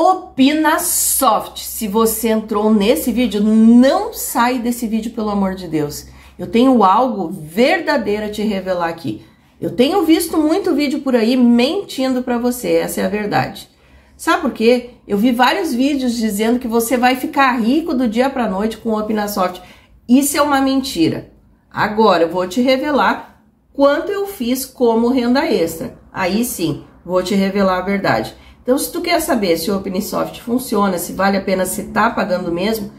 Opina Soft. Se você entrou nesse vídeo, não sai desse vídeo, pelo amor de Deus. Eu tenho algo verdadeiro a te revelar aqui. Eu tenho visto muito vídeo por aí mentindo para você, essa é a verdade. Sabe por quê? Eu vi vários vídeos dizendo que você vai ficar rico do dia para noite com o Opinasoft. Isso é uma mentira. Agora eu vou te revelar quanto eu fiz como renda extra. Aí sim, vou te revelar a verdade. Então, se tu quer saber se o OpenSoft funciona, se vale a pena se tá pagando mesmo,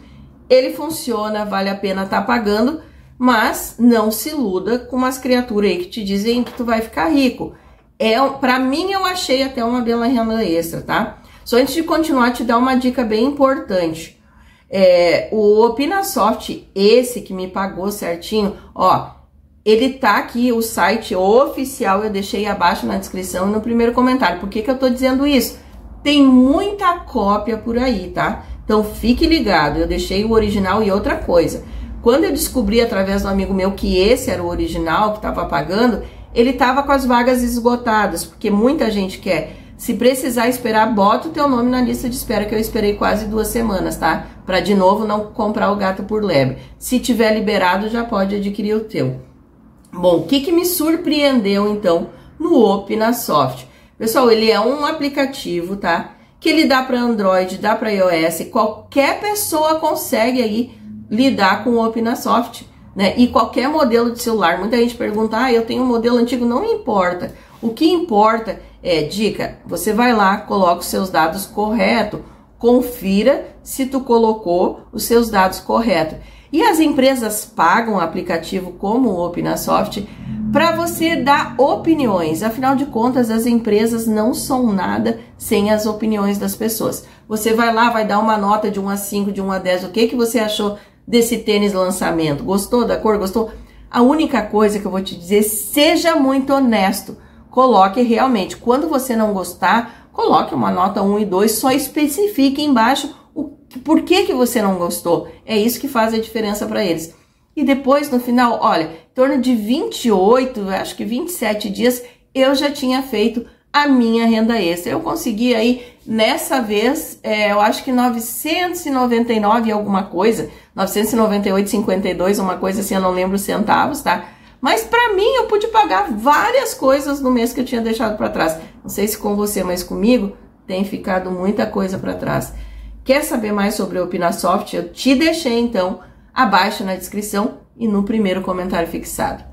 ele funciona, vale a pena tá pagando, mas não se iluda com umas criaturas aí que te dizem que tu vai ficar rico. É, para mim, eu achei até uma bela renda extra, tá? Só antes de continuar, te dar uma dica bem importante. É, o Opinasoft, esse que me pagou certinho, ó, ele tá aqui, o site oficial, eu deixei abaixo na descrição e no primeiro comentário. Por que, que eu tô dizendo isso? Tem muita cópia por aí, tá? Então fique ligado, eu deixei o original e outra coisa. Quando eu descobri através do amigo meu que esse era o original que estava pagando, ele tava com as vagas esgotadas, porque muita gente quer. Se precisar esperar, bota o teu nome na lista de espera, que eu esperei quase duas semanas, tá? Para de novo não comprar o gato por lebre. Se tiver liberado, já pode adquirir o teu. Bom, o que, que me surpreendeu então no Opinasoft? Pessoal, ele é um aplicativo, tá? Que ele dá para Android, dá para iOS, qualquer pessoa consegue aí lidar com o Opinasoft, né? E qualquer modelo de celular. Muita gente pergunta: "Ah, eu tenho um modelo antigo", não importa. O que importa é, dica, você vai lá, coloca os seus dados correto, confira se tu colocou os seus dados corretos. E as empresas pagam o aplicativo como o Opinasoft para você dar opiniões. Afinal de contas, as empresas não são nada sem as opiniões das pessoas. Você vai lá, vai dar uma nota de 1 a 5, de 1 a 10. O que, que você achou desse tênis lançamento? Gostou da cor? Gostou? A única coisa que eu vou te dizer, seja muito honesto. Coloque realmente. Quando você não gostar, coloque uma nota 1 e 2, só especifique embaixo por que, que você não gostou? É isso que faz a diferença para eles. E depois, no final, olha, em torno de 28, acho que 27 dias, eu já tinha feito a minha renda extra. Eu consegui aí, nessa vez, é, eu acho que 999 alguma coisa, 998,52, uma coisa assim, eu não lembro centavos, tá? Mas para mim, eu pude pagar várias coisas no mês que eu tinha deixado para trás. Não sei se com você, mas comigo tem ficado muita coisa para trás. Quer saber mais sobre o Opinasoft? Eu te deixei então abaixo na descrição e no primeiro comentário fixado.